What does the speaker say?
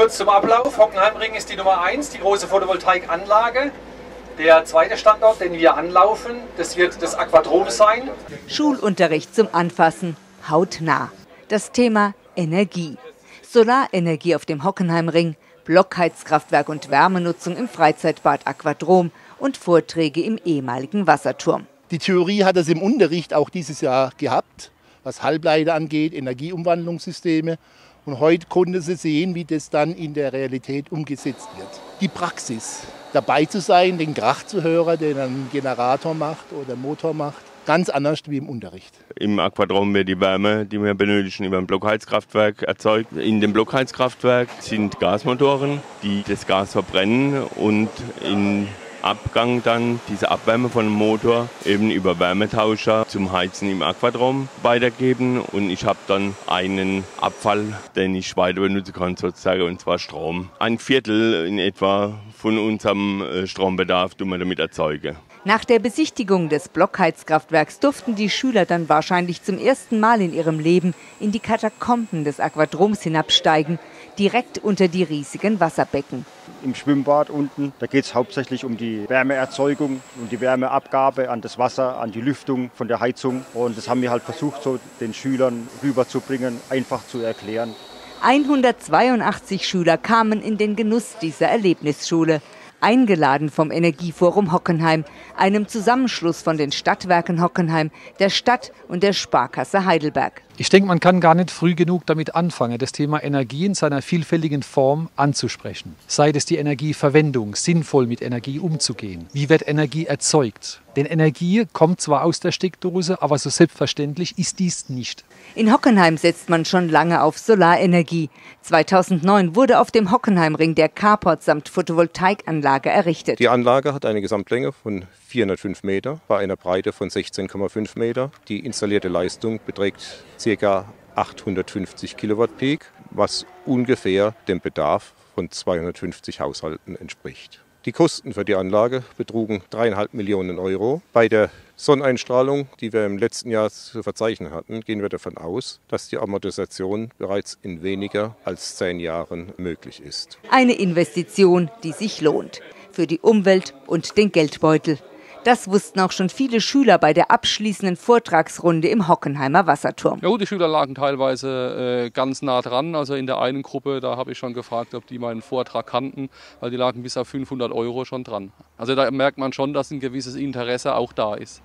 kurz zum Ablauf. Hockenheimring ist die Nummer 1, die große Photovoltaikanlage. Der zweite Standort, den wir anlaufen, das wird das Aquadrom sein. Schulunterricht zum Anfassen, hautnah. Das Thema Energie. Solarenergie auf dem Hockenheimring, Blockheizkraftwerk und Wärmenutzung im Freizeitbad Aquadrom und Vorträge im ehemaligen Wasserturm. Die Theorie hat es im Unterricht auch dieses Jahr gehabt, was Halbleiter angeht, Energieumwandlungssysteme. Und heute konnte sie sehen, wie das dann in der Realität umgesetzt wird. Die Praxis, dabei zu sein, den Krach zu hören, den ein Generator macht oder Motor macht, ganz anders wie im Unterricht. Im Aquadrom wird die Wärme, die wir benötigen, über ein Blockheizkraftwerk erzeugt. In dem Blockheizkraftwerk sind Gasmotoren, die das Gas verbrennen und in Abgang dann diese Abwärme von dem Motor eben über Wärmetauscher zum Heizen im Aquadrom weitergeben und ich habe dann einen Abfall, den ich weiter benutzen kann sozusagen und zwar Strom. Ein Viertel in etwa von unserem äh, Strombedarf tun wir damit erzeugen. Nach der Besichtigung des Blockheizkraftwerks durften die Schüler dann wahrscheinlich zum ersten Mal in ihrem Leben in die Katakomben des Aquadroms hinabsteigen, direkt unter die riesigen Wasserbecken. Im Schwimmbad unten, da geht es hauptsächlich um die Wärmeerzeugung, um die Wärmeabgabe an das Wasser, an die Lüftung von der Heizung. Und das haben wir halt versucht, so den Schülern rüberzubringen, einfach zu erklären. 182 Schüler kamen in den Genuss dieser Erlebnisschule eingeladen vom Energieforum Hockenheim, einem Zusammenschluss von den Stadtwerken Hockenheim, der Stadt und der Sparkasse Heidelberg. Ich denke, man kann gar nicht früh genug damit anfangen, das Thema Energie in seiner vielfältigen Form anzusprechen. Sei es die Energieverwendung, sinnvoll mit Energie umzugehen. Wie wird Energie erzeugt? Denn Energie kommt zwar aus der Steckdose, aber so selbstverständlich ist dies nicht. In Hockenheim setzt man schon lange auf Solarenergie. 2009 wurde auf dem Hockenheimring der Carport samt Photovoltaikanlage errichtet. Die Anlage hat eine Gesamtlänge von 405 Meter bei einer Breite von 16,5 Meter. Die installierte Leistung beträgt ca. 850 Kilowatt Peak, was ungefähr dem Bedarf von 250 Haushalten entspricht. Die Kosten für die Anlage betrugen dreieinhalb Millionen Euro. Bei der Sonneneinstrahlung, die wir im letzten Jahr zu verzeichnen hatten, gehen wir davon aus, dass die Amortisation bereits in weniger als zehn Jahren möglich ist. Eine Investition, die sich lohnt. Für die Umwelt und den Geldbeutel. Das wussten auch schon viele Schüler bei der abschließenden Vortragsrunde im Hockenheimer Wasserturm. Ja, die Schüler lagen teilweise äh, ganz nah dran. Also in der einen Gruppe, da habe ich schon gefragt, ob die meinen Vortrag kannten, weil die lagen bis auf 500 Euro schon dran. Also da merkt man schon, dass ein gewisses Interesse auch da ist.